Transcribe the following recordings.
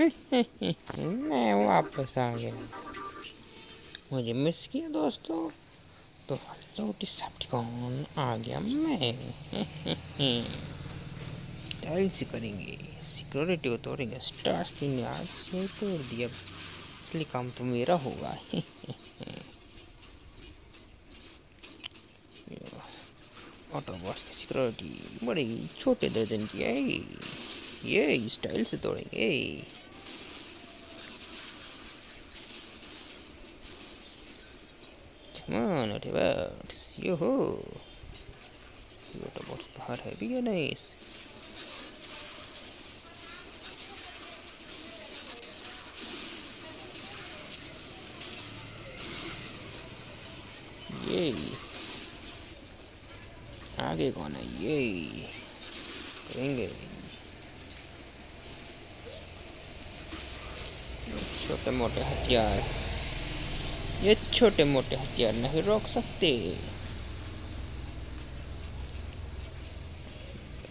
मैं वापस आ गया। मुझे मिस किया दोस्तों। तो हेलो डिसेप्टिकॉन आ गया मैं। स्टाइल से करेंगे। सिक्योरिटी को तोड़ेंगे। स्टार स्क्रीन आज से तोड़ दिया। इसलिए काम तो मेरा होगा। ऑटो बॉस की सिक्योरिटी बड़ी छोटे दर्जन की है। ये स्टाइल से तोड़ेंगे। Come on, Autobots. Yoo-hoo. ये Autobots बाहर है भी या नहीं ये आगे कौन है ये करेंगे छोटे मोटे हथियार ये छोटे मोटे हथियार नहीं रोक सकते।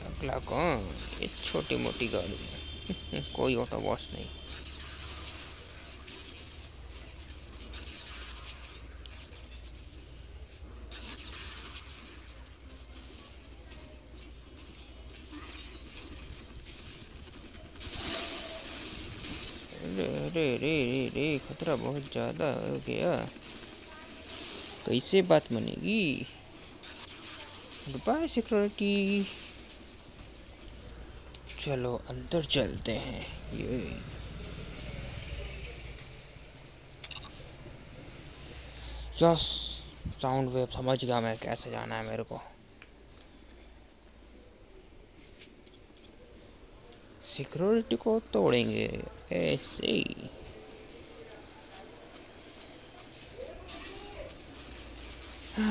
अगला कौन? ये छोटी मोटी गाड़ी कोई ऑटो वॉश नहीं। रे रे रे रे रे, खतरा बहुत ज़्यादा हो गया। कैसे बात बनेगी? बाय सिक्योरिटी चलो, अंदर चलते हैं। ये। यस साउंड वेव समझ गया मैं, कैसे जाना है मेरे को। सिक्योरिटी को तोड़ेंगे। ऐसे ही।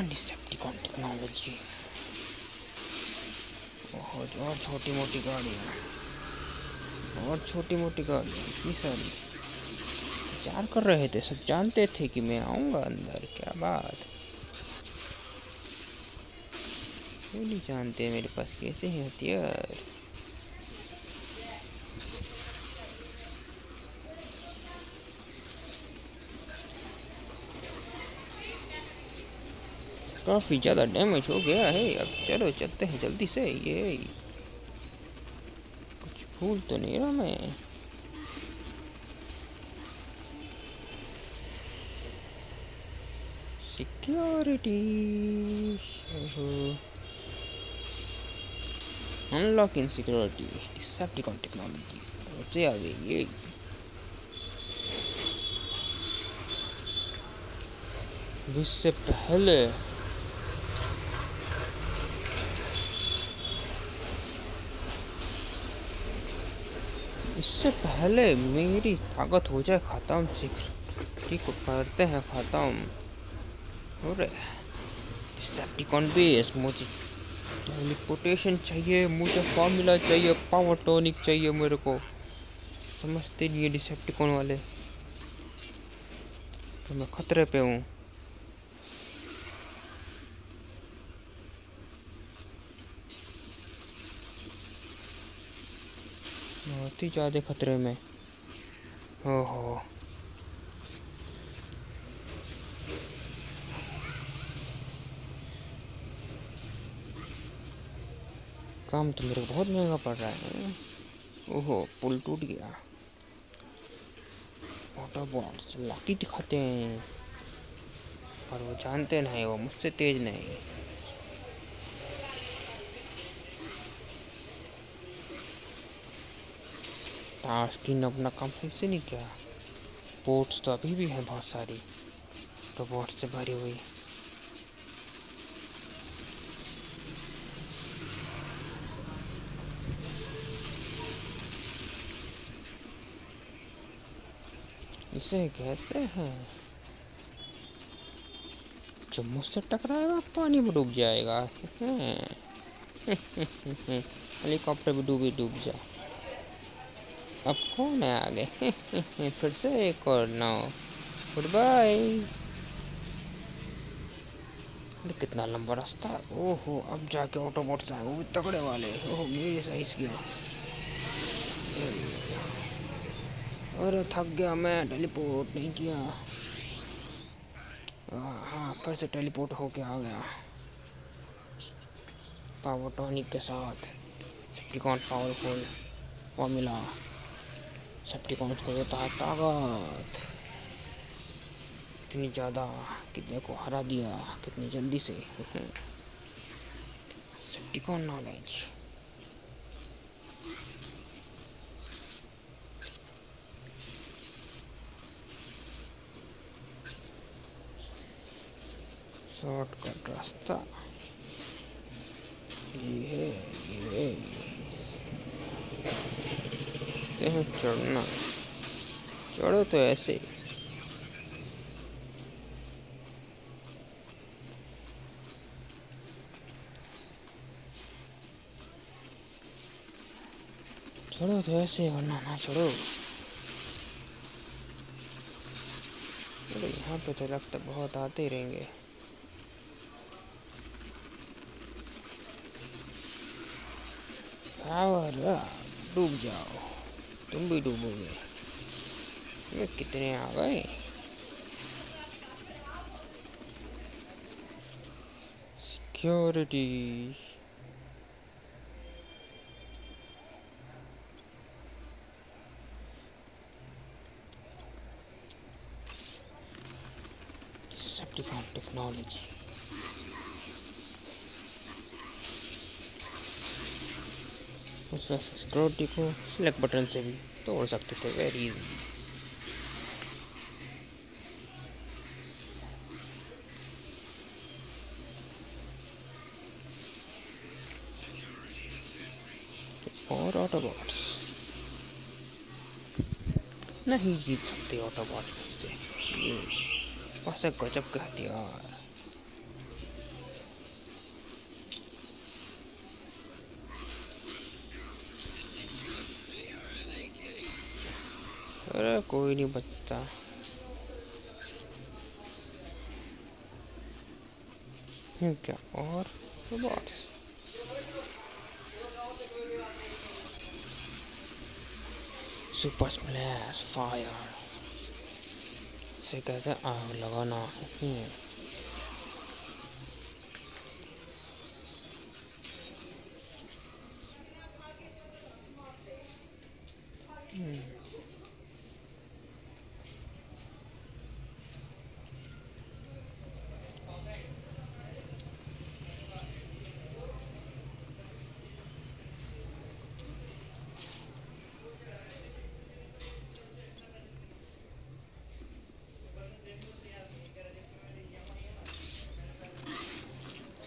डिसेप्टिकॉन टेक्नोलॉजी बहुत और छोटी मोटी गाड़ियाँ। और छोटी मोटी गाड़ियाँ, इतनी सारी। विचार कर रहे थे, सब जानते थे कि मैं आऊँगा अंदर, क्या बात। नहीं जानते मेरे पास कैसे हैं हथियार? काफ़ी ज़्यादा डैमेज हो गया है। अब चलो चलते हैं जल्दी से। ये कुछ भूल तो नहीं रहा मैं। Security unlock in security Decepticon technology सबसे आगे ये। इससे पहले इससे पहले मेरी ताकत हो जाए, ख़त्म सिक्योरिटी को करते हैं ख़त्म। और सेप्टिकॉन बेस मुझे टेलीपोर्टेशन चाहिए, मुझे फॉर्मूला चाहिए पावर टॉनिक चाहिए मेरे को। समझते नहीं है डिसेप्टिकॉन वाले। तो मैं खतरे पे हूँ। बहुत ही ज़्यादा खतरे में। ओहो। काम तो मेरे को बहुत महँगा पड़ रहा है। ओहो, पुल टूट गया। ऑटोबॉट्स लाकी दिखाते हैं। पर वो जानते नहीं, वो मुझसे तेज नहीं। टास्क ने अपना काम फिर नहीं किया बोट्स तो अभी भी हैं बहुत सारी तो बोट से भरी हुई इसे कहते हैं जो मुझसे टकराएगा पानी में डूब जाएगा हेलीकॉप्टर भी डूबी डूब जा अब कौन है आगे? फिर से एक और नाव। गुड बाय अरे, कितना लंबा रास्ता। ओहो, अब जाके ऑटोमोट आए वो भी तगड़े वाले। ओहो, मेरे साइज़ के। अरे, थक गया मैं। टेलीपोर्ट नहीं किया। हाँ फिर से टेलीपोर्ट होके आ गया। पावर टॉनिक के साथ। सेप्टिकॉन पावरफुल फॉर्मूला। सेप्टिकॉन्स को देता है ताकत। इतनी ज़्यादा, कितने को हरा दिया, कितनी जल्दी से। सेप्टिकॉन नॉलेज शॉर्टकट रास्ता। ये है ये है, चढ़ना। चढ़ो तो ऐसे चढ़ो तो ऐसे वरना ना चढ़ो। अरे, यहाँ पे तो लगता बहुत आते रहेंगे। डूब जाओ। तुम भी डूबोगे ये कितने आ गए सिक्योरिटी Septicon technology. उस सिक्योरिटी को सिलेक्ट बटन से भी तोड़ सकते थे वेरी इजी और ऑटोबॉट्स नहीं जीत सकते ऑटोबॉट्स से। ये पास गजब का हथियार अरे कोई नहीं बचता क्या और रोबोट्स सुपर स्प्लैश फायर से कहते हैं आग लगाना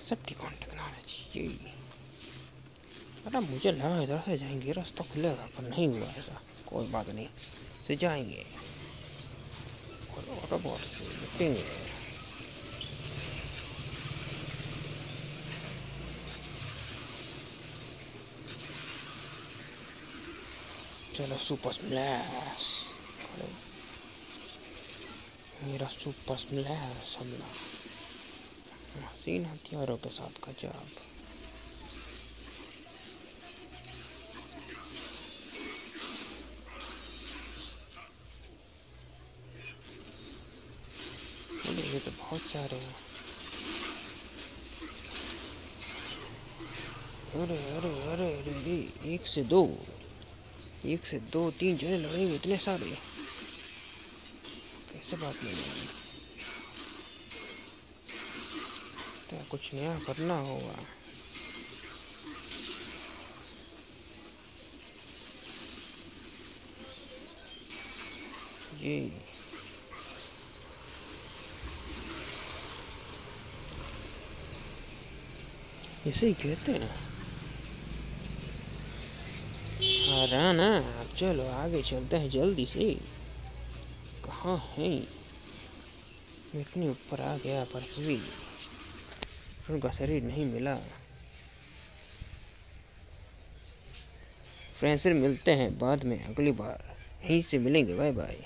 सेप्टिकॉन टेक्नोलॉजी ये अरे मुझे लगा इधर से जाएँगे, रास्ता खुलेगा, पर नहीं हुआ ऐसा। कोई बात नहीं, से जाएँगे। और ऑटोबॉट से निपटेंगे चलो सुपर स्मैश मेरा सुपर स्मैश हमला। हसीन हथियारों के साथ गजब ये तो बहुत सारे हैं। अरे अरे अरे अरे अरे, एक से दो। एक से दो, तीन जने हुए, इतने सारे। कैसे बात नहीं है तो कुछ नया करना होगा। ये। इसे ही कहते हैं। हाँ ना चलो, आगे चलते हैं जल्दी से। कहाँ है? इतनी ऊपर आ गया, पर भी उनका शरीर नहीं मिला। फ्रेंड्स फिर मिलते हैं बाद में, अगली बार। यहीं से मिलेंगे बाय बाय